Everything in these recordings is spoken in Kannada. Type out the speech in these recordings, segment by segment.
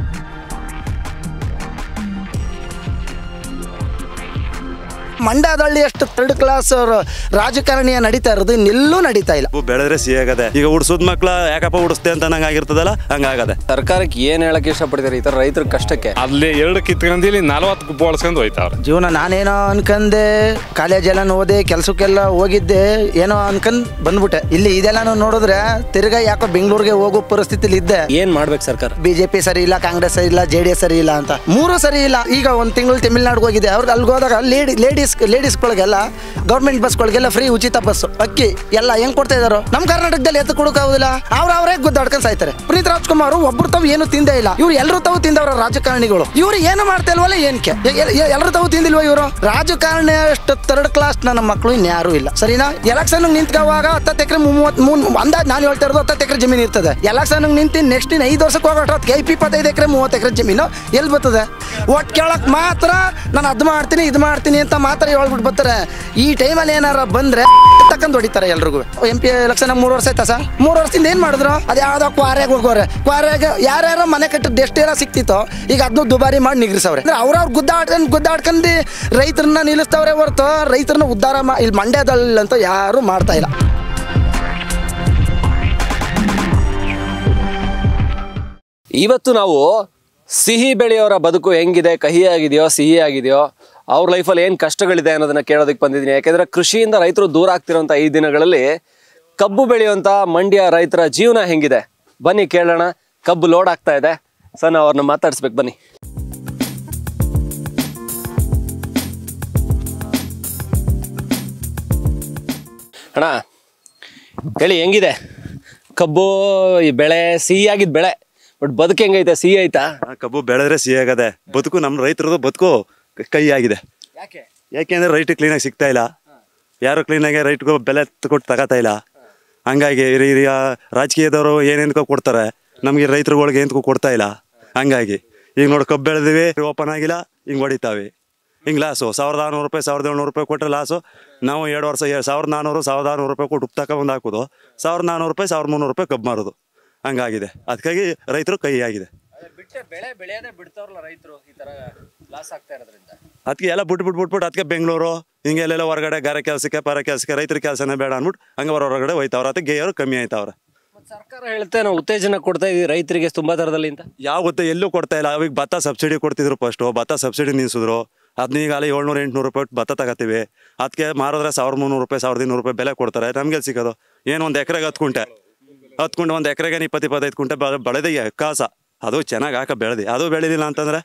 Thank you. ಮಂಡ್ಯದಲ್ಲಿ ಎಷ್ಟು ಥರ್ಡ್ ಕ್ಲಾಸ್ ರಾಜಕಾರಣಿಯ ನಡೀತಾ ಇರೋದು ಇನ್ನೆಲ್ಲೂ ನಡೀತಾ ಇಲ್ಲ. ಬೆಳೆದ್ರೆ ಸಿ ಆಗದೆ. ಈಗ ಉಡ್ಸೋದ್ ಮಕ್ಳ ಯಾಕಪ್ಪ ಉಡಿಸ್ತೆ ಅಂತ ನಂಗೆ ಆಗಿರ್ತದಲ್ಲ ಹಂಗಾಗದೆ ಸರ್ಕಾರಕ್ಕೆ ಏನ್ ಹೇಳಕ್ ಇಷ್ಟಪಡ್ತೀರಿ ಈ ತರ ರೈತರ ಕಷ್ಟಕ್ಕೆ? ಅಲ್ಲಿ ಎರಡು ಕಿತ್ಕೊಂಡು ಇಲ್ಲಿ ನಲ್ವತ್ತು ಹೋಯ್ತಾವ್ರೆ. ಜೀವನ ನಾನೇನೋ ಅನ್ಕಂದೆ ಕಾಲೇಜೆಲ್ಲ ಓದಿ ಕೆಲ್ಸಕ್ಕೆಲ್ಲ ಹೋಗಿದ್ದೆ ಏನೋ ಅನ್ಕಂದ್ ಬಂದ್ಬಿಟ್ಟೆ. ಇಲ್ಲಿ ಇದೆಲ್ಲ ನೋಡಿದ್ರೆ ತಿರ್ಗಾ ಯಾಕೋ ಬೆಂಗಳೂರಿಗೆ ಹೋಗೋ ಪರಿಸ್ಥಿತಿಲಿ ಇದ್ದೆ. ಏನ್ ಮಾಡ್ಬೇಕು ಸರ್ಕಾರ? ಬಿಜೆಪಿ ಸರಿ ಇಲ್ಲ ಕಾಂಗ್ರೆಸ್ ಸರಿ ಇಲ್ಲ ಜೆಡಿಎಸ್ ಡಿ ಎಸ್ ಸರಿ ಇಲ್ಲ ಅಂತ. ಮೂರು ಸರಿ ಇಲ್ಲ. ಈಗ ಒಂದು ತಿಂಗಳು ತಮಿಳ್ನಾಡಿಗೆ ಹೋಗಿದೆ. ಅವ್ರಿಗೆ ಅಲ್ಲಿಗೆ ಹೋದಾಗ ಲೇಡಿ ಲೇಡೀಸ್ ಲೇಡೀಸ್ಗಳಿಗೆಲ್ಲ ಗೌರ್ಮೆಂಟ್ ಬಸ್ಗಳಿಗೆಲ್ಲ ಫ್ರೀ ಉಚಿತ ಬಸ್ ಅಕ್ಕಿ, ಎಲ್ಲ ಹೆಂಗ್ ಕೊಡ್ತಾ ಇದಾರೋ? ನಮ್ಮ ಕರ್ನಾಟಕದಲ್ಲಿ ಎತ್ತು ಕೊಡೋಕ್ಕಾಗೋದಿಲ್ಲ ಅವ್ರ ಅವರೇ ಗುದ್ದಾಡ್ಕೊಂಡು ಸಾಯ್ತಾರೆ. ಪುನೀತ್ ರಾಜ್ಕುಮಾರ್ ಒಬ್ರು ತಾವು ಏನು ತಿಂದೇ ಇಲ್ಲ. ಇವ್ರು ಎಲ್ಲರೂ ತಾವು ತಿಂದವರ ರಾಜಕಾರಣಿಗಳು. ಇವ್ರು ಏನು ಮಾಡ್ತಾ ಇಲ್ವಲ್ಲ ಏನಕ್ಕೆ ಎಲ್ಲರೂ ತಾವು ತಿಂದಿಲ್ವ ಇವರು? ರಾಜಕಾರಣಿ ಅಷ್ಟು ಥರ್ಡ್ ಕ್ಲಾಸ್ ನನ್ನ ಮಕ್ಕಳು ಇನ್ಯಾರು ಇಲ್ಲ. ಸರಿನಾ? ಎಲೆಕ್ಷನ್ ನಿಂತ್ಕೋವಾಗ ಹತ್ತತ್ತು ಎಕರೆ ಮೂವತ್ ಮೂನ್, ಅಂದಾಜ್ ನಾನು ಹೇಳ್ತಾ ಇರೋದು ಹತ್ತತ್ತು ಎಕರೆ ಜಮೀನು ಇರ್ತದೆ. ಎಲೆಕ್ಷನ್ ನಿಂತು ನೆಕ್ಸ್ಟ್ ಇನ್ ಐದು ವರ್ಷಕ್ಕೆ ಹೋಗೋಟ ಪಿ ಇಪ್ಪತ್ತೈದು ಎಕರೆ ಮೂವತ್ತು ಎಕರೆ ಜಮೀನು ಎಲ್ಲಿ ಬರ್ತದೆ? ಒಟ್ಟು ಕೇಳಕ್ ಮಾತ್ರ ನಾನು ಅದು ಮಾಡ್ತೀನಿ, ಇದು ಮಾಡ್ತೀನಿ ಅಂತ ಮಾತ್ರ ಹೇಳ್ಬಿಟ್ಟು ಬರ್ತಾರೆ. ಈ ಟೈಮಲ್ಲಿ ಏನಾರ ಬಂದ್ರೆ ತಕ್ಕಂದು ಹೊಡಿತಾರೆ ಎಲ್ರಿಗೂ. ಎಂ ಪಿ ಎಲೆಕ್ಷನ್ ಮೂರು ವರ್ಷ ಆಯ್ತಾ ಸರ್? ಮೂರು ವರ್ಷದಿಂದ ಏನು ಮಾಡಿದ್ರು? ಅದು ಯಾವ್ದೋ ಕ್ವಾರ್ಯಾಗ ಹೋಗೋರೆ. ಕ್ವಾರ್ಯಾಗ ಯಾರ್ಯಾರ ಮನೆ ಕಟ್ಟಿದ್ದು ಎಷ್ಟೇರ ಸಿಕ್ತಿತ್ತೋ, ಈಗ ಅದನ್ನು ದುಬಾರಿ ಮಾಡಿ ನಿಗ್ರಿಸವ್ರೆ. ಅಂದ್ರೆ ಅವ್ರವ್ರು ಗುದ್ದಾಡ್ ಗುದ್ದಾಡ್ಕೊಂಡು ರೈತರನ್ನ ನಿಲ್ಲಿಸ್ತವ್ರೆ ಹೊರತು ರೈತರನ್ನ ಉದ್ದಾರ ಮಾ ಇಲ್ಲಿ ಮಂಡ್ಯದಲ್ಲಂತ ಯಾರು ಮಾಡ್ತಾ ಇಲ್ಲ. ಇವತ್ತು ನಾವು ಸಿಹಿ ಬೆಳೆಯೋರ ಬದುಕು ಹೆಂಗಿದೆ, ಕಹಿಯಾಗಿದೆಯೋ, ಸಿಹಿಯಾಗಿದೆಯೋ ಅವ್ರ ಲೈಫಲ್ಲಿ ಏನು ಕಷ್ಟಗಳಿದೆ ಅನ್ನೋದನ್ನ ಕೇಳೋದಕ್ಕೆ ಬಂದಿದ್ದೀನಿ. ಯಾಕೆಂದರೆ ಕೃಷಿಯಿಂದ ರೈತರು ದೂರ ಆಗ್ತಿರೋಂಥ ಈ ದಿನಗಳಲ್ಲಿ ಕಬ್ಬು ಬೆಳೆಯುವಂಥ ಮಂಡ್ಯ ರೈತರ ಜೀವನ ಹೆಂಗಿದೆ? ಬನ್ನಿ ಕೇಳೋಣ. ಕಬ್ಬು ಲೋಡ್ ಆಗ್ತಾ ಇದೆ. ಸರ್ ನಾವು ಅವ್ರನ್ನ ಮಾತಾಡಿಸ್ಬೇಕು, ಬನ್ನಿ. ಅಣ್ಣ, ಹೇಳಿ, ಹೆಂಗಿದೆ? ಕಬ್ಬು ಈ ಬೆಳೆ ಸಿಹಿ ಆಗಿದ್ದ ಬೆಳೆ ಬಟ್ ಬದುಕು ಹೆಂಗೈತೆ? ಸಿಹಿ ಐತಾ ಕಬ್ಬು ಬೆಳೆದ್ರೆ ಸಿಹಿ ಆಗದೆ ಬದುಕು ನಮ್ಮ ರೈತರದು ಬದುಕು. ಕ- ಆಗಿದೆ ಯಾಕೆ? ಯಾಕೆಂದ್ರೆ ರೈಟ್ ಕ್ಲೀನಾಗಿ ಸಿಗ್ತಾ ಇಲ್ಲ. ಯಾರು ಕ್ಲೀನಾಗಿ ರೈಟ್ಗೂ ಬೆಲೆ ಕೊಟ್ಟು ತಗೋತಾ ಇಲ್ಲ. ಹಂಗಾಗಿ ಹಿರಿಯ ರಾಜಕೀಯದವರು ಏನೇನ್ಕೋ ಕೊಡ್ತಾರೆ. ನಮಗೆ ರೈತರುಗಳಿಗೆ ಏನ್ಕೋ ಕೊಡ್ತಾ ಇಲ್ಲ. ಹಂಗಾಗಿ ಈಗ ನೋಡಿ ಕಬ್ಬು ಬೆಳೆದಿವಿ ಓಪನ್ ಆಗಿಲ್ಲ ಹಿಂಗೆ ಹೊಡಿತಾವೆ. ಹಿಂಗೆ ಲಾಸು ಸಾವಿರದ ಆರುನೂರು ರೂಪಾಯಿ ಸಾವಿರದ ಏಳ್ನೂರು ರೂಪಾಯಿ ಕೊಟ್ಟರೆ ಲಾಸು ನಾವು ಎರಡು ವರ್ಷ ಸಾವಿರದ ನಾನ್ನೂರು ಸಾವಿರದ ಆರುನೂರು ರೂಪಾಯಿ ಕೊಟ್ಟು ಉಪ್ಪು ಬಂದು ಹಾಕೋದು. ಸಾವಿರದ ನಾನ್ನೂರು ರೂಪಾಯಿ ಸಾವಿರದ ಮುನ್ನೂರು ರೂಪಾಯಿ ಕಬ್ಬು ಮಾರೋದು. ಹಂಗಾಗಿದೆ. ಅದಕ್ಕಾಗಿ ರೈತರು ಕೈ ಆಗಿದೆ ಲಾಸ್ ಆಗ್ತಾ ಇರೋದ್ರಿಂದ. ಅದಕ್ಕೆ ಎಲ್ಲ ಬಿಟ್ಟು ಬಿಟ್ಟು ಬಿಟ್ಬಿಟ್ಟು ಅದಕ್ಕೆ ಬೆಂಗಳೂರು ಹಿಂಗೆ ಎಲ್ಲೆಲ್ಲ ಹೊರಗಡೆ ಗಾರೆ ಕೆಲಸಕ್ಕೆ ಪರ ಕೆಲಸಕ್ಕೆ ರೈತರ ಕೆಲಸನೇ ಬೇಡ ಅಂದ್ಬಿಟ್ಟು ಹಂಗೆ ಹೊರ ಹೊರಗಡೆ ಹೋಯ್ತಾವ್ರ. ಅದಕ್ಕೆ ಗೇಯರು ಕಮ್ಮಿ ಆಯ್ತಾವ್ರ. ಸರ್ಕಾರ ಹೇಳುತ್ತೆ ನಾವು ಉತ್ತೇಜನ ಕೊಡ್ತಾ ಇದೀವಿ ರೈತರಿಗೆ ತುಂಬಾ ತರದಲ್ಲಿ ಅಂತ ಯಾವ ಗೊತ್ತೆ ಎಲ್ಲೂ ಕೊಡ್ತಾ ಇಲ್ಲ. ಅವಾಗ ಭತ್ತ ಸಬ್ಸಿಡಿ ಕೊಡ್ತಿದ್ರು ಫಸ್ಟು ಭತ್ತ ಸಬ್ಸಿಡಿ ನಿಲ್ಸಿದ್ರು. ಅಲ್ಲಿ ಏಳ್ನೂರು ಎಂಟುನೂರು ರೂಪಾಯಿ ಭತ್ತ ತಗೋತೀವಿ. ಅದಕ್ಕೆ ಮಾರಿದ್ರೆ ಸಾವಿರದ ಮುನ್ನೂರು ರೂಪಾಯಿ ಸಾವಿರದ ಇನ್ನೂರು ರೂಪಾಯಿ ಬೆಲೆ ಕೊಡ್ತಾರೆ. ನಮ್ಗೆ ಸಿಗೋದು? ಏನು ಒಂದು ಎಕರೆಗೆ ಹತ್ತು ಕುಂಟೆ ಹತ್ತು ಕುಂಟೆ ಒಂದು ಎಕರೆಗೆ ಇಪ್ಪತ್ತು ಇಪ್ಪತ್ತೈದು ಕುಂಟೆ ಬೆಳೆದಿಗೆ ಕಾಸ ಅದು ಚೆನ್ನಾಗಿ ಹಾಕ ಬೆಳೆದಿ. ಅದು ಬೆಳೆದಿಲ್ಲ ಅಂತಂದ್ರೆ?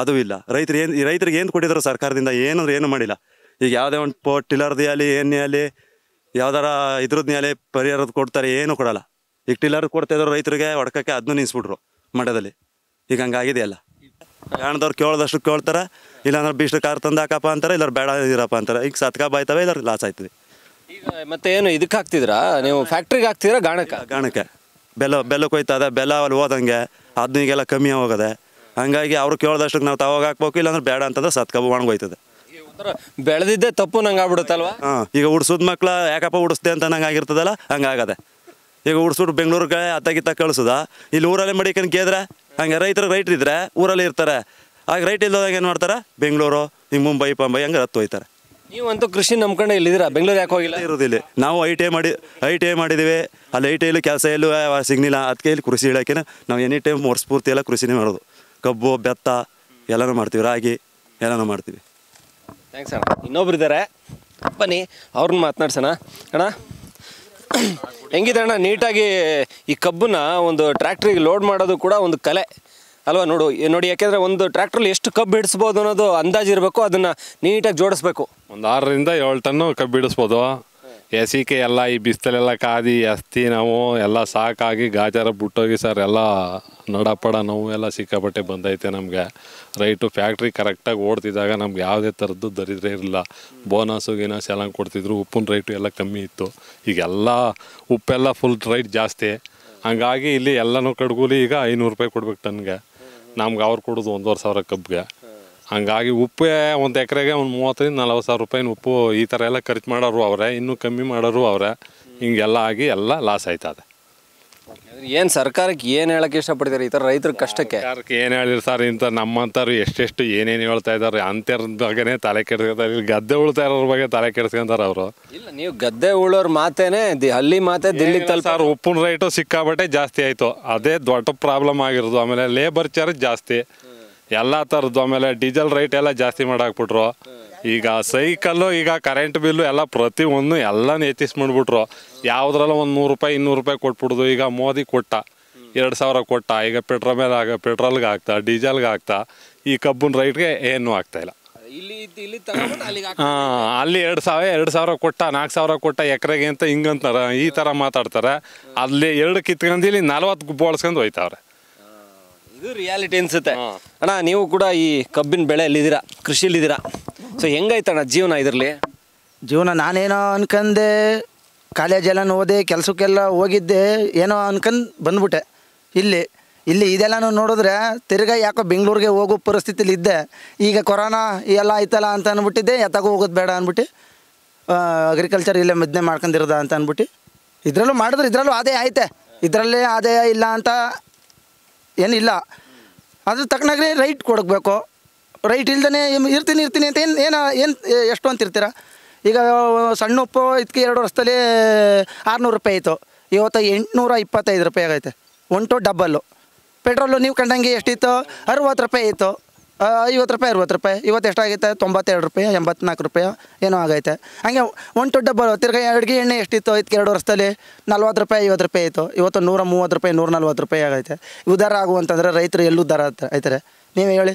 ಅದು ಇಲ್ಲ. ರೈತರು ಏನು ರೈತರಿಗೆ ಏನು ಕೊಟ್ಟಿದ್ರು ಸರ್ಕಾರದಿಂದ ಏನಂದ್ರೆ ಏನು ಮಾಡಿಲ್ಲ. ಈಗ ಯಾವುದೇ ಒಂದು ಪೋ ಟಿಲ್ಲರ್ದೇ ಆಗಲಿ ಏನೇ ಆಗಲಿ ಯಾವ್ದಾರ ಇದ್ರದ್ನೇ ಆಗಲಿ ಪರಿಹಾರದ ಕೊಡ್ತಾರೆ ಏನು ಕೊಡಲ್ಲ. ಈಗ ಟಿಲ್ಲರ್ ಕೊಡ್ತಾ ಇದ್ರು ರೈತರಿಗೆ ಹೊಡ್ಕಕ್ಕೆ ಅದನ್ನು ನಿಲ್ಲಿಸ್ಬಿಟ್ರು ಮಂಡ್ಯದಲ್ಲಿ ಈಗ ಹಂಗಾಗಿದೆಯಲ್ಲ ಹಣದವ್ರು ಕೇಳ್ದಷ್ಟು ಕೇಳ್ತಾರೆ ಇಲ್ಲಾಂದ್ರೆ ಬಿಷ್ಟು ಕಾರ್ ತಂದಾಕಪ್ಪ ಅಂತಾರೆ ಇಲ್ಲ ಬೇಡ ಇರಪ್ಪ ಅಂತಾರೆ. ಈಗ ಸತ್ಕ ಬಾಯ್ತವೆ ಇಲ್ಲ ಲಾಸ್ ಆಯ್ತದೆ. ಈಗ ಮತ್ತೆ ಏನು ಇದಕ್ಕೆ ಹಾಕ್ತಿದ್ರ? ನೀವು ಫ್ಯಾಕ್ಟ್ರಿಗೆ ಹಾಕ್ತಿದ್ರ ಗಾಣಕ್ಕೆ? ಗಾಣಕ್ಕೆ. ಬೆಲ್ಲ ಬೆಲ್ಲಕ್ಕೆ ಹೋಯ್ತದೆ ಬೆಲ್ಲ ಅಲ್ಲಿ ಹೋದಂಗೆ ಅದನ್ನ ಈಗೆಲ್ಲ ಕಮ್ಮಿ ಹೋಗದೆ ಹಂಗಾಗಿ ಅವ್ರು ಕೇಳ್ದಷ್ಟು ನಾವು ತಾವಾಗ ಹಾಕ್ಬೇಕು ಇಲ್ಲಾಂದ್ರೆ ಬೇಡ ಅಂತಂದ್ರೆ ಸತ್ಕಬ್ಬು ಒಣಗೋಯ್ತದೆ ಬೆಳೆದಿದ್ದೆ ತಪ್ಪು ನಂಗೆ ಆಗ್ಬಿಡುತ್ತಲ್ವಾ? ಹಾಂ ಈಗ ಉಡ್ಸೋದ್ ಮಕ್ಳು ಯಾಕಪ್ಪ ಉಡಿಸ್ದೆ ಅಂತ ನಂಗೆ ಆಗಿರ್ತದಲ್ಲ ಹಂಗಾಗದೆ ಈಗ ಉಡ್ಸ್ಬಿಟ್ಟು ಬೆಂಗಳೂರಿಗೆ ಅತ್ತಾಗಿತ್ತ ಕಳ್ಸುದ? ಇಲ್ಲಿ ಊರಲ್ಲಿ ಮಡಿಕೊಂಡು ಕೇಳಿದ್ರೆ ಹಂಗೆ ರೈತರು ರೈಟ್ ಇದ್ರೆ ಊರಲ್ಲಿ ಇರ್ತಾರೆ. ಆಗ ರೈಟ್ ಇಲ್ದಾಗ ಏನು ಮಾಡ್ತಾರೆ? ಬೆಂಗಳೂರು ಹಿಂಗೆ ಮುಂಬೈ ಪಂಬೈ ಹಂಗೆ ರತ್ತು ಹೋಯ್ತಾರೆ. ನೀವಂತೂ ಕೃಷಿ ನಂಬ್ಕೊಂಡು ಇಲ್ಲಿದ್ದೀರಾ? ಬೆಂಗಳೂರು ಯಾಕೆ ಹೋಗಿಲ್ಲ? ಇರೋದಿಲ್ಲ ನಾವು ಐ ಟಿ ಐ ಮಾಡಿ ಐ ಟಿ ಐ ಮಾಡಿದ್ದೀವಿ ಅಲ್ಲಿ ಐ ಟಿ ಐಲಿ ಕೆಲಸ ಎಲ್ಲೂ ಸಿಗ್ನಿಲ್ಲ ಸಿಗ್ಲಿಲ್ಲ. ಅದಕ್ಕೆ ಇಲ್ಲಿ ಕೃಷಿ ಇಲಾಖೆನ ನಾವು ಎನಿ ಟೈಮ್ ವರ್ಷ ಪೂರ್ತಿ ಎಲ್ಲ ಕೃಷಿನೇ ಮಾಡೋದು. ಕಬ್ಬು ಬೆತ್ತ ಎಲ್ಲನೂ ಮಾಡ್ತೀವಿ ರಾಗಿ ಎಲ್ಲನೂ ಮಾಡ್ತೀವಿ. ಥ್ಯಾಂಕ್ಸ್ ಅಣ್ಣ. ಇನ್ನೊಬ್ರು ಇದ್ದಾರೆ ಬನ್ನಿ ಅವ್ರನ್ನ ಮಾತನಾಡ್ಸೋಣ. ಅಣ್ಣ ಹೆಂಗಿದೆ ಅಣ್ಣ? ನೀಟಾಗಿ ಈ ಕಬ್ಬನ್ನ ಒಂದು ಟ್ರ್ಯಾಕ್ಟ್ರಿಗೆ ಲೋಡ್ ಮಾಡೋದು ಕೂಡ ಒಂದು ಕಲೆ. ಅಲ್ವಾ ನೋಡು ನೋಡಿ ಯಾಕೆಂದರೆ ಒಂದು ಟ್ರ್ಯಾಕ್ಟ್ರಲ್ಲಿ ಎಷ್ಟು ಕಬ್ಬು ಹಿಡಿಸ್ಬೋದು ಅನ್ನೋದು ಅಂದಾಜು ಇರಬೇಕು ಅದನ್ನು ನೀಟಾಗಿ ಜೋಡಿಸ್ಬೇಕು. ಒಂದು ಆರರಿಂದ ಏಳು ಟನ್ನು ಕಬ್ಬು ಬಿಡಿಸ್ಬೋದು ಎಸಿಕೆ ಎಲ್ಲ, ಈ ಬಿಸಿಲೆಲ್ಲ ಕಾದಿ ಅಸ್ತಿ ನಾವು, ಎಲ್ಲ ಸಾಕಾಗಿ ಗಾಜಾರ ಬಿಟ್ಟೋಗಿ ಸರ್, ಎಲ್ಲ ನಡಪಡ ನೋವು ಎಲ್ಲ ಸಿಕ್ಕಾಪಟ್ಟೆ ಬಂದೈತೆ ನಮಗೆ. ರೈಟು ಫ್ಯಾಕ್ಟ್ರಿ ಕರೆಕ್ಟಾಗಿ ಓಡ್ತಿದ್ದಾಗ ನಮ್ಗೆ ಯಾವುದೇ ಥರದ್ದು ದರಿದ್ರೆ ಇರಲಿಲ್ಲ. ಬೋನಸು ಗಿನಸ್ ಎಲ್ಲ ಕೊಡ್ತಿದ್ರು, ಉಪ್ಪಿನ ರೈಟು ಎಲ್ಲ ಕಮ್ಮಿ ಇತ್ತು. ಈಗೆಲ್ಲ ಉಪ್ಪೆಲ್ಲ ಫುಲ್ ರೈಟ್ ಜಾಸ್ತಿ. ಹಂಗಾಗಿ ಇಲ್ಲಿ ಎಲ್ಲನೂ ಕಡ್ಗೂಲಿ ಈಗ ಐನೂರು ರೂಪಾಯಿ ಕೊಡ್ಬೇಕು ಟನ್ಗೆ ನಮ್ಗೆ ಅವ್ರು ಕೊಡೋದು ಒಂದೂವರೆ ಸಾವಿರ ಕಬ್ಬಿಗೆ ಹಂಗಾಗಿ ಉಪ್ಪೇ ಒಂದು ಎಕರೆಗೆ ಒಂದು ಮೂವತ್ತರಿಂದ ನಲ್ವತ್ತು ಸಾವಿರ ರೂಪಾಯಿನ ಉಪ್ಪು ಈ ಥರ ಎಲ್ಲ ಖರ್ಚು ಮಾಡೋರು ಅವರೇ ಇನ್ನೂ ಕಮ್ಮಿ ಮಾಡೋರು ಅವರೇ. ಹಿಂಗೆಲ್ಲ ಆಗಿ ಎಲ್ಲ ಲಾಸ್ ಆಯ್ತದೆ. ಏನು ಸರ್ಕಾರಕ್ಕೆ ಏನು ಹೇಳಕ್ಕೆ ಇಷ್ಟಪಡ್ತೀರಿ? ಈ ಥರ ರೈತರ ಕಷ್ಟಕ್ಕೆ? ಸರ್ಕಾರಕ್ಕೆ ಏನು ಹೇಳಿರಿ ಸರ್ ಇಂಥ ನಮ್ಮಂಥವ್ರು ಎಷ್ಟೆಷ್ಟು ಏನೇನು ಹೇಳ್ತಾ ಇದ್ದಾರೆ ಅಂಥವ್ರ ಬಗ್ಗೆನೇ ತಲೆ ಕೆಡ್ಸ್ಕೊತಾರೆ. ಇಲ್ಲಿ ಗದ್ದೆ ಉಳ್ತಾ ಇರೋರ ಬಗ್ಗೆ ತಲೆ ಕೆಡ್ಸ್ಕೊಂತಾರೆ ಅವರು. ಇಲ್ಲ ನೀವು ಗದ್ದೆ ಉಳೋರ್ ಮಾತೇನೆ ದಿ- ಹಳ್ಳಿ ಮಾತೆ ದಿಲ್ಲಿ ತಲುಪ ಸರ್ ಉಪ್ಪಿನ ರೇಟು ಸಿಕ್ಕಾಬಟ್ಟೆ ಜಾಸ್ತಿ ಆಯಿತು. ಅದೇ ದೊಡ್ಡ ಪ್ರಾಬ್ಲಮ್ ಆಗಿರೋದು. ಆಮೇಲೆ ಲೇಬರ್ ಚಾರ್ಜ್ ಜಾಸ್ತಿ. ಎಲ್ಲ ಥರದ್ದು ಆಮೇಲೆ ಡೀಸೆಲ್ ರೇಟ್ ಎಲ್ಲ ಜಾಸ್ತಿ ಮಾಡಾಕ್ಬಿಟ್ರು. ಈಗ ಸೈಕಲ್ಲು ಈಗ ಕರೆಂಟ್ ಬಿಲ್ಲು ಎಲ್ಲ ಪ್ರತಿ ಒಂದು ಎಲ್ಲನೂ ಹೆಚ್ಚಿಸ್ ಮಾಡ್ಬಿಟ್ರು ಯಾವುದ್ರಲ್ಲ ಒಂದು ನೂರು ರೂಪಾಯಿ ಇನ್ನೂರು ರೂಪಾಯಿ ಕೊಟ್ಬಿಡ್ದು. ಈಗ ಮೋದಿ ಕೊಟ್ಟ ಎರಡು ಸಾವಿರ ಕೊಟ್ಟ ಈಗ ಪೆಟ್ರೋಲ್ ಮೇಲೆ ಆಗ ಪೆಟ್ರೋಲ್ಗೆ ಆಗ್ತಾ ಡೀಸೆಲ್ಗೆ ಆಗ್ತಾ ಈ ಕಬ್ಬಿನ ರೈಟ್ಗೆ ಏನೂ ಆಗ್ತಾಯಿಲ್ಲ ಹಾ ಅಲ್ಲಿ ಎರಡು ಸಾವಿರ ಎರಡು ಸಾವಿರ ಕೊಟ್ಟ ನಾಲ್ಕು ಸಾವಿರ ಕೊಟ್ಟ ಎಕರೆಗೆ ಅಂತ ಹಿಂಗಂತಾರ ಈ ಥರ ಮಾತಾಡ್ತಾರೆ. ಅಲ್ಲಿ ಎರಡು ಕಿತ್ಕೊಂಡು ಇಲ್ಲಿ ನಲ್ವತ್ತು ಬಳಸ್ಕೊಂಡು ಹೋಯ್ತಾವ್ರೆ. ಇದು ರಿಯಾಲಿಟಿ ಅನ್ಸುತ್ತೆ. ಅಣ್ಣ ನೀವು ಕೂಡ ಈ ಕಬ್ಬಿನ ಬೆಳೆಯಲ್ಲಿದ್ದೀರಾ? ಕೃಷಿಲಿದ್ದೀರಾ ಸೊ ಹೆಂಗೈತಣ್ಣ ಜೀವನ ಇದರಲ್ಲಿ? ಜೀವನ ನಾನೇನೋ ಅನ್ಕಂದೆ ಕಾಲೇಜೆಲ್ಲ ಓದಿ ಕೆಲಸಕ್ಕೆಲ್ಲ ಹೋಗಿದ್ದೆ ಏನೋ ಅನ್ಕಂಡು ಬಂದ್ಬಿಟ್ಟೆ. ಇಲ್ಲಿ ಇಲ್ಲಿ ಇದೆಲ್ಲನೂ ನೋಡಿದ್ರೆ ತಿರ್ಗಾ ಯಾಕೋ ಬೆಂಗಳೂರಿಗೆ ಹೋಗೋ ಪರಿಸ್ಥಿತಿಲಿ ಇದ್ದೆ. ಈಗ ಕೊರೋನಾ ಎಲ್ಲ ಆಯ್ತಲ್ಲ ಅಂತ ಅಂದ್ಬಿಟ್ಟಿದ್ದೆ ಎತ್ತಾಗೂ ಹೋಗೋದು ಬೇಡ ಅಂದ್ಬಿಟ್ಟು ಅಗ್ರಿಕಲ್ಚರ್ ಇಲ್ಲೇ ಮದ್ನೆ ಮಾಡ್ಕೊಂಡಿರೋದ ಅಂತ ಅಂದ್ಬಿಟ್ಟು ಇದರಲ್ಲೂ ಮಾಡಿದ್ರೆ ಇದರಲ್ಲೂ ಆದಾಯ ಐತೆ ಇದರಲ್ಲೇ ಆದಾಯ ಇಲ್ಲ ಅಂತ ಏನಿಲ್ಲ. ಅದ್ರ ತಕ್ಕನಾಗ್ರೆ ರೈಟ್ ಕೊಡಬೇಕು. ರೈಟ್ ಇಲ್ದೇ ಇರ್ತೀನಿ ಇರ್ತೀನಿ ಅಂತ ಏನು ಏನು ಏನು ಎಷ್ಟು ಅಂತ ಇರ್ತೀರ? ಈಗ ಸಣ್ಣ ಉಪ್ಪು ಇದಕ್ಕೆ ಎರಡು ವರ್ಷದಲ್ಲಿ ಆರುನೂರು ರೂಪಾಯಿ ಆಯಿತು. ಇವತ್ತು ಎಂಟುನೂರ ಇಪ್ಪತ್ತೈದು ರೂಪಾಯಿ ಆಗೈತೆ. ಒನ್ ಟು ಡಬ್ಬಲ್ಲು ಪೆಟ್ರೋಲು ನೀವು ಕಂಡಂಗೆ ಎಷ್ಟಿತ್ತು? ಅರುವತ್ತು ರೂಪಾಯಿ ಇತ್ತು ಐವತ್ತು ರೂಪಾಯಿ ಅರುವತ್ತು ರೂಪಾಯಿ. ಇವತ್ತು ಎಷ್ಟಾಗೈತೆ? ತೊಂಬತ್ತೆರಡು ರೂಪಾಯಿ ಎಂಬತ್ನಾಲ್ಕು ರೂಪಾಯಿ ಏನೋ ಆಗೈತೆ. ಹಾಗೆ ಒಂದು ಟು ಬರೋ ತಿರ್ಗಾ ಅಡುಗೆ ಎಣ್ಣೆ ಎಷ್ಟಿತ್ತು? ಐದು ಎರಡು ವರ್ಷದಲ್ಲಿ ನಲ್ವತ್ತು ರೂಪಾಯಿ ಐವತ್ತು ರೂಪಾಯಿ ಆಯಿತು. ಇವತ್ತು ನೂರ ಮೂವತ್ತು ರೂಪಾಯಿ ನೂರ ನಲ್ವತ್ತು ರೂಪಾಯಿ ಆಗೈತೆ. ಉದ್ದಾರ ಆಗುವಂತಂದ್ರೆ ರೈತರು ಎಲ್ಲೂ ಉದ್ದಾರ ಆಯ್ತಾರೆ. ನೀವು ಹೇಳಿ.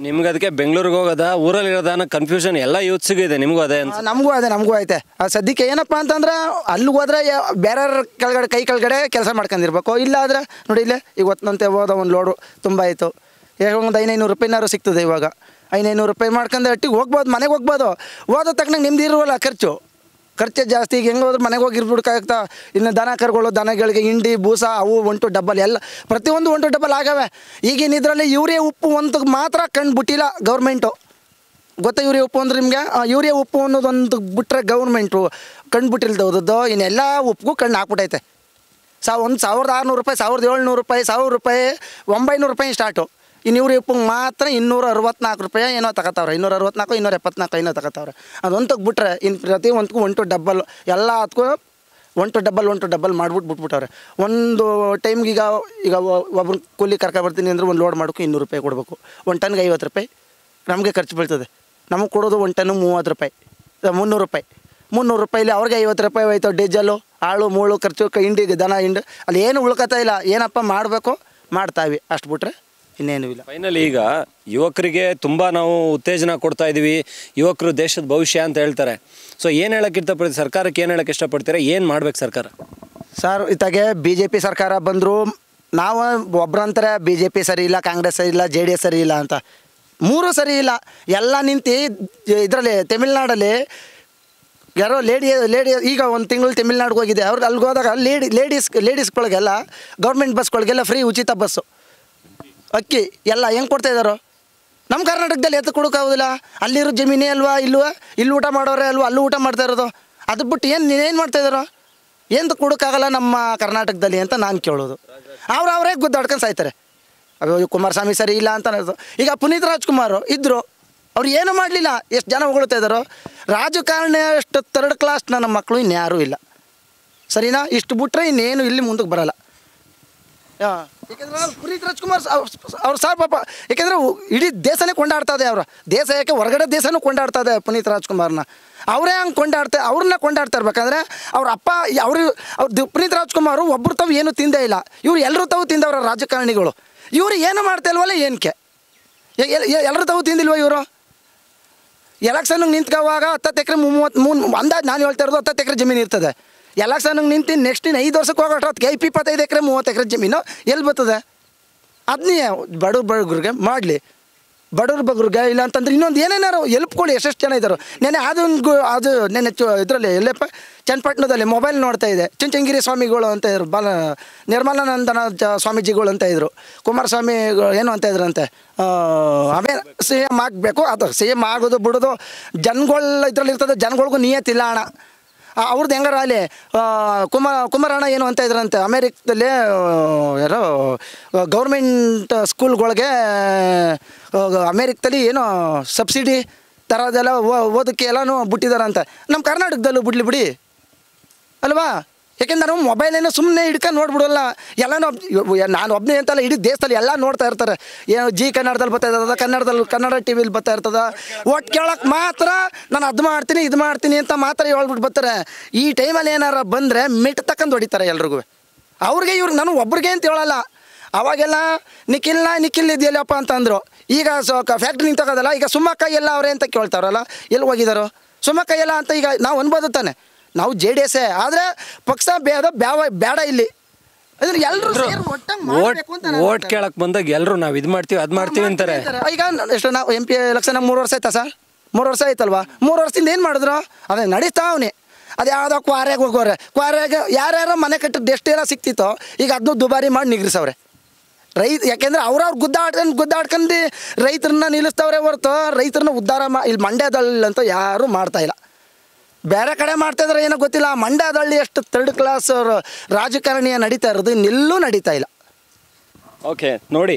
ನಿಮ್ಗೆ ಅದಕ್ಕೆ ಬೆಂಗಳೂರಿಗೆ ಹೋಗೋದ ಊರಲ್ಲಿ ಇರೋದ ಅನ್ನೋ ಕನ್ಫ್ಯೂಷನ್ ಎಲ್ಲ ಯೂತ್ಸಿಗೂ ಇದೆ ನಿಮಗೂ ಅದೇ ನಮಗೂ ಅದೇ ನಮಗೂ ಐತೆ. ಆ ಸದ್ಯಕ್ಕೆ ಏನಪ್ಪ ಅಂತಂದ್ರೆ ಅಲ್ಲಿ ಹೋದ್ರೆ ಬೇರೆ ಕೆಳಗಡೆ ಕೈ ಕೆಳಗಡೆ ಕೆಲಸ ಮಾಡ್ಕೊಂಡಿರ್ಬೇಕು. ಇಲ್ಲ ಆದ್ರೆ ನೋಡಿ ಇಲ್ಲೇ ಇವತ್ತಿನಂತೆ ಹೋದ ಒಂದು ಲೋಡು ತುಂಬ ಆಯಿತು. ಒಂದು ಐನೈನೂರು ರೂಪಾಯಿನಾರು ಸಿಗ್ತದೆ ಇವಾಗ. ಐನೈನೂರು ರೂಪಾಯಿ ಮಾಡ್ಕೊಂಡು ಅಟ್ಟಿಗೆ ಹೋಗ್ಬೋದು, ಮನೆಗೆ ಹೋಗ್ಬೋದು. ಹೋದ ತಕ್ಷಣ ನಿಮ್ದು ಇರುವಲ್ಲ ಖರ್ಚು. ಖರ್ಚು ಜಾಸ್ತಿ, ಈಗ ಹೆಂಗೆ ಹೋದ್ರೆ ಮನೆಗೆ ಹೋಗಿ ಇರ್ಬಿಡ್ಕಾಗ್ತಾ ಇನ್ನು ದನ ಕರುಗಳು, ದನಗಳಿಗೆ ಹಿಂಡಿ, ಬೂಸ, ಅವು, ಒಂಟು, ಡಬ್ಬಲ್, ಎಲ್ಲ ಪ್ರತಿಯೊಂದು ಒಂಟು, ಡಬ್ಬಲ್ ಆಗವೆ. ಈಗಿನ ಇದರಲ್ಲಿ ಯೂರಿಯಾ, ಉಪ್ಪು ಒಂದು ಮಾತ್ರ ಕಣ್ಣು ಬಿಟ್ಟಿಲ್ಲ ಗೌರ್ಮೆಂಟು. ಗೊತ್ತಾ ಯೂರಿಯಾ, ಉಪ್ಪು ಅಂದ್ರೆ ನಿಮಗೆ? ಯೂರಿಯಾ, ಉಪ್ಪು ಅನ್ನೋದೊಂದು ಬಿಟ್ಟರೆ ಗೌರ್ಮೆಂಟು ಕಣ್ಣು ಬಿಟ್ಟಿಲ್ದವ್ರದ್ದು ಇನ್ನೆಲ್ಲ ಉಪ್ಪಿಗೂ ಕಣ್ಣು ಹಾಕ್ಬಿಟ್ಟೈತೆ. ಸಾ, ಒಂದು ಸಾವಿರದ ಆರುನೂರು ರೂಪಾಯಿ, ಸಾವಿರದ ಏಳ್ನೂರು ರೂಪಾಯಿ, ಸಾವಿರ ರೂಪಾಯಿ, ಒಂಬೈನೂರು ರೂಪಾಯಿ ಸ್ಟಾರ್ಟು. ಇನ್ನು ಉಪ್ಪು ಮಾತ್ರ ಇನ್ನೂರ ಅರವತ್ನಾಲ್ಕು ರೂಪಾಯಿ ಏನೋ ತಗೋತಾವ್ರೆ. ಇನ್ನೂರ ಅರವತ್ನಾಲ್ಕು ಇನ್ನೂರ ಎಪ್ಪತ್ನಾಲ್ಕು ಏನೋ ತಗೋತಾವ್ರೆ ಅದೊಂದು ಬಿಟ್ರೆ ಇನ್ನು ಪ್ರತಿ ಒಂದಕ್ಕೂ ಒನ್ ಟು ಡಬ್ಬಲ್, ಎಲ್ಲ ಅದಕ್ಕೂ one two double one two double ಮಾಡ್ಬಿಟ್ಟು ಬಿಟ್ಬಿಟ್ಟವ್ರೆ. ಒಂದು ಟೈಮ್ಗೆ ಈಗ ಈಗ ಒಬ್ಬರು ಕೂಲಿ ಕರ್ಕೊ ಬರ್ತೀನಿ ಅಂದ್ರೆ ಒಂದು ಲೋಡ್ ಮಾಡೋಕ್ಕೂ ಇನ್ನೂರು ರೂಪಾಯಿ ಕೊಡಬೇಕು. ಒಂದು ಟನ್ಗೆ ಐವತ್ತು ರೂಪಾಯಿ. ನಮಗೆ ಖರ್ಚು ಬೀಳ್ತದೆ. ನಮಗೆ ಕೊಡೋದು ಒಂದು ಟನ್ನು ಮೂವತ್ತು ರೂಪಾಯಿ. ಮುನ್ನೂರು ರೂಪಾಯಿ. ಮುನ್ನೂರು ರೂಪಾಯಿಲಿ ಅವ್ರಿಗೆ ಐವತ್ತು ರೂಪಾಯಿ ಹೋಯ್ತು. ಡೀಸಲು ಆಳು ಮೂಳು, ಖರ್ಚು ಹಿಂಡಿ ದನ, ಹಿಂಡು. ಅಲ್ಲಿ ಏನು ಉಳ್ಕೊತಾ ಇಲ್ಲ. ಏನಪ್ಪ ಮಾಡಬೇಕು ಮಾಡ್ತಾವೆ. ಅಷ್ಟು ಬಿಟ್ರೆ ಇನ್ನೇನು ಇಲ್ಲ. ಫೈನಲ್ ಈಗ ಯುವಕರಿಗೆ ತುಂಬ ನಾವು ಉತ್ತೇಜನ ಕೊಡ್ತಾ ಇದೀವಿ. ಯುವಕರು ದೇಶದ ಭವಿಷ್ಯ ಅಂತ ಹೇಳ್ತಾರೆ. ಸೊ ಏನು ಹೇಳಕ್ಕೆ ಇಷ್ಟಪಡ್ತೀವಿ ಸರ್ಕಾರಕ್ಕೆ ಏನು ಹೇಳಕ್ಕೆ ಇಷ್ಟಪಡ್ತೀರಾ? ಏನು ಮಾಡ್ಬೇಕು ಸರ್ಕಾರ? ಸರ್ ಇತ್ತಾಗೆ ಬಿ ಜೆ ಪಿ ಸರ್ಕಾರ ಬಂದರು ನಾವು ಒಬ್ರಂತಾರೆ ಬಿ ಜೆ ಪಿ ಸರಿ ಇಲ್ಲ ಕಾಂಗ್ರೆಸ್ ಸರಿ ಇಲ್ಲ ಜೆ ಡಿ ಎಸ್ ಸರಿ ಇಲ್ಲ ಅಂತ. ಮೂರು ಸರಿ ಇಲ್ಲ. ಎಲ್ಲ ನಿಂತು ಇದರಲ್ಲಿ ತಮಿಳ್ನಾಡಲ್ಲಿ ಯಾರೋ ಲೇಡಿ ಲೇಡಿ ಈಗ ಒಂದು ತಿಂಗಳು ತಮಿಳ್ನಾಡಿಗೆ ಹೋಗಿದೆ. ಅವ್ರಿಗೆ ಅಲ್ಲಿಗೆ ಹೋದಾಗ ಲೇಡಿ ಲೇಡೀಸ್ ಲೇಡೀಸ್ಗಳಿಗೆಲ್ಲ ಗೌರ್ಮೆಂಟ್ ಬಸ್ಗಳಿಗೆಲ್ಲ ಫ್ರೀ ಉಚಿತ ಬಸ್ಸು ಅಕ್ಕಿ ಎಲ್ಲ ಹೆಂಗೆ ಕೊಡ್ತಾ ಇದ್ದಾರೆ ನಮ್ಮ ಕರ್ನಾಟಕದಲ್ಲಿ ಎತ್ತು ಕೊಡೋಕ್ಕಾಗೋದಿಲ್ಲ ಅಲ್ಲಿರೋ ಜಮೀನೇ ಅಲ್ವಾ, ಇಲ್ವಾ? ಇಲ್ಲಿ ಊಟ ಮಾಡೋರೇ ಅಲ್ವಾ, ಅಲ್ಲೂ ಊಟ ಮಾಡ್ತಾ ಇರೋದು? ಅದು ಬಿಟ್ಟು ಏನು ನೀನೇನು ಮಾಡ್ತಾ ಇದ್ದಾರೋ ಏನು ಕೊಡೋಕ್ಕಾಗಲ್ಲ ನಮ್ಮ ಕರ್ನಾಟಕದಲ್ಲಿ ಅಂತ ನಾನು ಕೇಳೋದು. ಅವ್ರು ಅವರೇ ಗುದ್ದಾಡ್ಕೊಂಡು ಸಾಯ್ತಾರೆ. ಅಯ್ಯೋ ಕುಮಾರಸ್ವಾಮಿ ಸರಿ ಇಲ್ಲ ಅಂತ ಅನ್ನೋದು. ಈಗ ಪುನೀತ್ ರಾಜ್ಕುಮಾರ್ ಇದ್ದರು ಅವ್ರು ಏನು ಮಾಡಲಿಲ್ಲ? ಎಷ್ಟು ಜನ ಹೊಗಳ್ತಾ ಇದ್ದಾರೋ ರಾಜಕಾರಣ ಅಷ್ಟು ಥರ್ಡ್ ಕ್ಲಾಸ್ ನಮ್ಮ ಮಕ್ಕಳು ಇನ್ಯಾರೂ ಇಲ್ಲ. ಸರಿನಾ? ಇಷ್ಟು ಬಿಟ್ಟರೆ ಇನ್ನೇನು ಇಲ್ಲಿ ಮುಂದಕ್ಕೆ ಬರಲ್ಲ. ಯಾಕಂದ್ರೆ ಪುನೀತ್ ರಾಜ್ಕುಮಾರ್ ಅವ್ರ ಸಾರ್ ಪಾಪ, ಯಾಕೆಂದ್ರೆ ಇಡೀ ದೇಶನೇ ಕೊಂಡಾಡ್ತಾ ಇದೆ ಅವರು. ದೇಶ ಯಾಕೆ ಹೊರಗಡೆ ದೇಶನೂ ಕೊಂಡಾಡ್ತಾ ಇದೆ ಪುನೀತ್ ರಾಜ್ಕುಮಾರ್ನ. ಅವರೇ ಹಂಗೆ ಕೊಂಡಾಡ್ತಾ ಅವ್ರನ್ನ ಕೊಂಡಾಡ್ತಾ ಇರ್ಬೇಕಂದ್ರೆ ಅವ್ರ ಅಪ್ಪ ಅವರು, ಅವ್ರ ಪುನೀತ್ ರಾಜ್ಕುಮಾರ್ ಒಬ್ಬರು ತಾವು ಏನೂ ತಿಂದೇ ಇಲ್ಲ. ಇವ್ರು ಎಲ್ಲರೂ ತಾವು ತಿಂದವ್ರ ರಾಜಕಾರಣಿಗಳು. ಇವರು ಏನು ಮಾಡ್ತಾ ಇಲ್ವಲ್ಲ ಏನಕ್ಕೆ ಎಲ್ಲರೂ ತಾವು ತಿಂದಿಲ್ವ ಇವರು? ಎಲೆಕ್ಷನ್ಗೆ ನಿಂತ್ಕೋವಾಗ ಹತ್ತತ್ತು ಎಕರೆ ಮೂವತ್ತು ಮೂರು ಅಂದಾಜು ನಾನು ಹೇಳ್ತಾ ಇರೋದು ಹತ್ತತ್ತು ಎಕರೆ ಜಮೀನು ಇರ್ತದೆ. ಎಲೆಕ್ಷನ್ಗೆ ನಿಂತು ನೆಕ್ಸ್ಟ್ ಇನ್ನು ಐದು ವರ್ಷಕ್ಕೆ ಹೋಗೋಷ್ಟೊತ್ತಿಗೆ ಇಪ್ಪತ್ತೈದು ಎಕರೆ, ಮೂವತ್ತು ಎಕರೆ ಜಮೀನು. ಎಲ್ಲಿ ಬರ್ತದೆ? ಅದನ್ನೇ ಬಡವ್ರ ಬಡವ್ರಿಗೆ ಮಾಡಲಿ. ಬಡವ್ರ ಬಗ್ರಿಗೆ ಇಲ್ಲ ಅಂತಂದ್ರೆ ಇನ್ನೊಂದು ಏನೇನಾರು ಎಲ್ಪ್ ಕೊಡಿ, ಎಷ್ಟೆಷ್ಟು ಜನ ಇದ್ದಾರೆ ನೆನೆ ಅದೊಂದು ಅದು ನೆನೆ ಚು ಇದರಲ್ಲಿ ಎಲ್ಲಪ್ಪ ಚನ್ನಪಟ್ಟಣದಲ್ಲಿ ಮೊಬೈಲ್ ನೋಡ್ತಾ ಇದೆ. ಚುಂಚಂಗಿರಿ ಸ್ವಾಮಿಗಳು ಅಂತ ಇದ್ರು. ಬಾಲ, ನಿರ್ಮಲಾನಂದನ ಸ್ವಾಮೀಜಿಗಳು ಅಂತ ಇದ್ರು. ಕುಮಾರಸ್ವಾಮಿ ಏನು ಅಂತ ಇದ್ರಂತೆ? ಆಮೇಲೆ ಸಿ ಎಂ ಆಗಬೇಕು. ಅದು ಸಿ ಎಂ ಆಗೋದು, ಬಿಡೋದು, ಜನಗಳ ಇದ್ರಲ್ಲಿ ಇರ್ತದೆ, ಜನಗಳಿಗೂ ನಿಯತ್ತಿಲ್ಲ ಅಣ್ಣ. ಅವ್ರದ್ದು ಹೆಂಗಾರ ಅಲ್ಲಿ ಕುಮಾರ, ಕುಮಾರಣ್ಣ ಏನು ಅಂತ ಇದ್ರಂತೆ, ಅಮೇರಿಕದಲ್ಲಿ ಯಾರೋ ಗೌರ್ಮೆಂಟ್ ಸ್ಕೂಲ್ಗಳಿಗೆ ಅಮೇರಿಕದಲ್ಲಿ ಏನೋ ಸಬ್ಸಿಡಿ ಥರದೆಲ್ಲ ಓದಕ್ಕೆ ಎಲ್ಲನೂ ಬಿಟ್ಟಿದಾರಂತೆ. ನಮ್ಮ ಕರ್ನಾಟಕದಲ್ಲೂ ಬಿಡ್ಲಿ ಬಿಡಿ. ಅಲ್ವಾ? ಯಾಕೆಂದ್ರೆ ನಾವು ಮೊಬೈಲೇನೋ ಸುಮ್ಮನೆ ಹಿಡ್ಕೊಂಡು ನೋಡ್ಬಿಡೋಲ್ಲ. ಎಲ್ಲನೂ ನಾನು ಒಬ್ಬನೇ ಅಂತಲ್ಲ, ಇಡೀ ದೇಶದಲ್ಲಿ ಎಲ್ಲ ನೋಡ್ತಾ ಇರ್ತಾರೆ. ಏನು ಜಿ ಕನ್ನಡದಲ್ಲಿ ಬರ್ತಾ ಇರ್ತದ, ಕನ್ನಡದಲ್ಲಿ, ಕನ್ನಡ ಟಿ ವಿಲಿ ಬರ್ತಾ ಇರ್ತದ. ಒಟ್ಟು ಕೇಳಕ್ಕೆ ಮಾತ್ರ ನಾನು ಅದು ಮಾಡ್ತೀನಿ, ಇದು ಮಾಡ್ತೀನಿ ಅಂತ ಮಾತ್ರ ಹೇಳ್ಬಿಟ್ಟು ಬರ್ತಾರೆ. ಈ ಟೈಮಲ್ಲಿ ಏನಾರ ಬಂದರೆ ಮಿಟ್ ತಕ್ಕಂದು ಹೊಡಿತಾರೆ ಎಲ್ರಿಗೂ. ಅವ್ರಿಗೆ ಇವ್ರು, ನಾನು ಒಬ್ರಿಗೆ ಅಂತ ಹೇಳಲ್ಲ. ಅವಾಗೆಲ್ಲ ನಿಖಿಲ್ನ ನಿಖಿಲ್ ಇದೆಯಲ್ಲಪ್ಪ ಅಂತಂದರು ಈಗ ಸೊ ಫ್ಯಾಕ್ಟ್ರಿ ನಿಂತೋಗೋದಲ್ಲ ಈಗ ಸುಮ್ಮಕ್ಕ ಎಲ್ಲ ಅವರೇ ಅಂತ ಕೇಳ್ತಾರಲ್ಲ ಎಲ್ಲಿ ಹೋಗಿದ್ದಾರೋ ಸುಮ್ಮಕ್ಕ ಎಲ್ಲ ಅಂತ ಈಗ ನಾವು ಅನ್ಬೋದು ತಾನೆ. ನಾವು ಜೆ ಡಿ ಎಸ್ಸೇ ಆದರೆ ಪಕ್ಷ ಬೇಡ ಬ್ಯಾವ ಬೇಡ ಇಲ್ಲಿ. ಅಂದ್ರೆ ಎಲ್ಲರೂ ಓಟ್ ಕೇಳಕ್ ಬಂದಾಗ ಎಲ್ರು ನಾವ್ ಇದ್ ಮಾಡ್ತೀವಿ ಅದ್ ಮಾಡ್ತೀವಿ ಅಂತಾರೆ. ಈಗ ಎಷ್ಟು ನಾವು ಎಂ ಪಿ ಎಲೆಕ್ಷನ್ ಮೂರು ವರ್ಷ ಆಯ್ತಾ ಸರ್? ಮೂರು ವರ್ಷ ಆಯ್ತಲ್ವಾ? ಮೂರು ವರ್ಷದಿಂದ ಏನು ಮಾಡಿದ್ರು? ಅದೇ ನಡೀತಾ ಅವನಿ. ಅದು ಯಾವುದೋ ಕ್ವಾರ್ಯಾಗ ಹೋಗೋರೆ. ಕ್ವಾರ್ಯಾಗ ಯಾರ್ಯಾರ ಮನೆ ಕಟ್ಟಿದ್ದು ಎಷ್ಟು ಎಲ್ಲ ಸಿಕ್ತಿತ್ತೋ ಈಗ ಅದನ್ನು ದುಬಾರಿ ಮಾಡಿ ನಿಗ್ರಿಸವ್ರೆ. ರೈತ ಯಾಕೆಂದ್ರೆ ಅವ್ರವ್ರು ಗುದ್ದಾಡ್ಕೊಂಡು ಗುದ್ದಾಡ್ಕೊಂಡು ರೈತರನ್ನ ನಿಲ್ಲಿಸ್ತವ್ರೆ ಹೊರತು ರೈತರನ್ನ ಉದ್ಧಾರ ಮಾ ಇಲ್ಲಿ ಮಂಡ್ಯದಲ್ಲಿ ಅಂತ ಯಾರೂ ಮಾಡ್ತಾ ಇಲ್ಲ. ಬೇರೆ ಕಡೆ ಮಾಡ್ತಾ ಇದ್ರೆ ಏನೋ ಗೊತ್ತಿಲ್ಲ ಮಂಡ್ಯದಲ್ಲಿ ಎಷ್ಟು ಥರ್ಡ್ ಕ್ಲಾಸ್ ರಾಜಕಾರಣಿಯ ನಡೀತಾ ಇರೋದು ಇನ್ನೆಲ್ಲೂ ನಡೀತಾ ಇಲ್ಲ. ಓಕೆ ನೋಡಿ,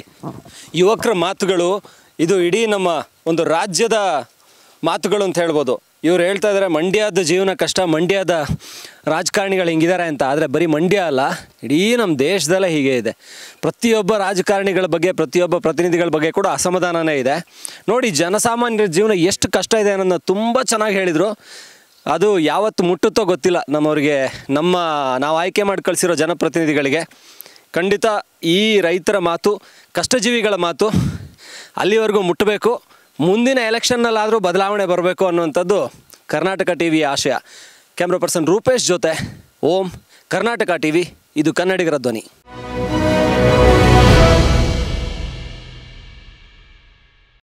ಯುವಕರ ಮಾತುಗಳು, ಇದು ಇಡೀ ನಮ್ಮ ಒಂದು ರಾಜ್ಯದ ಮಾತುಗಳು ಅಂತ ಹೇಳ್ಬೋದು. ಇವ್ರು ಹೇಳ್ತಾ ಇದ್ದಾರೆ ಮಂಡ್ಯದ ಜೀವನ ಕಷ್ಟ, ಮಂಡ್ಯದ ರಾಜಕಾರಣಿಗಳು ಹಿಂಗಿದ್ದಾರೆ ಅಂತ. ಆದರೆ ಬರೀ ಮಂಡ್ಯ ಅಲ್ಲ, ಇಡೀ ನಮ್ಮ ದೇಶದಲ್ಲೇ ಹೀಗೆ ಇದೆ. ಪ್ರತಿಯೊಬ್ಬ ರಾಜಕಾರಣಿಗಳ ಬಗ್ಗೆ, ಪ್ರತಿಯೊಬ್ಬ ಪ್ರತಿನಿಧಿಗಳ ಬಗ್ಗೆ ಕೂಡ ಅಸಮಾಧಾನನೇ ಇದೆ. ನೋಡಿ, ಜನಸಾಮಾನ್ಯರ ಜೀವನ ಎಷ್ಟು ಕಷ್ಟ ಇದೆ ಅನ್ನೋದನ್ನ ತುಂಬ ಚೆನ್ನಾಗಿ ಹೇಳಿದರು. ಅದು ಯಾವತ್ತು ಮುಟ್ಟುತ್ತೋ ಗೊತ್ತಿಲ್ಲ ನಮ್ಮವ್ರಿಗೆ. ನಮ್ಮ ನಾವು ಆಯ್ಕೆ ಮಾಡಿ ಕಳಿಸಿರೋ ಜನಪ್ರತಿನಿಧಿಗಳಿಗೆ. ಖಂಡಿತ ಈ ರೈತರ ಮಾತು, ಕಷ್ಟಜೀವಿಗಳ ಮಾತು, ಅಲ್ಲಿವರೆಗೂ ಮುಟ್ಟಬೇಕು. ಮುಂದಿನ ಎಲೆಕ್ಷನ್ನಲ್ಲಾದರೂ ಬದಲಾವಣೆ ಬರಬೇಕು ಅನ್ನುವಂಥದ್ದು ಕರ್ನಾಟಕ ಟಿ ವಿಯ ಆಶಯ. ಕ್ಯಾಮ್ರಾ ಪರ್ಸನ್ ರೂಪೇಶ್ ಜೊತೆ, ಓಂ, ಕರ್ನಾಟಕ ಟಿ ವಿ ಇದು ಕನ್ನಡಿಗರ ಧ್ವನಿ.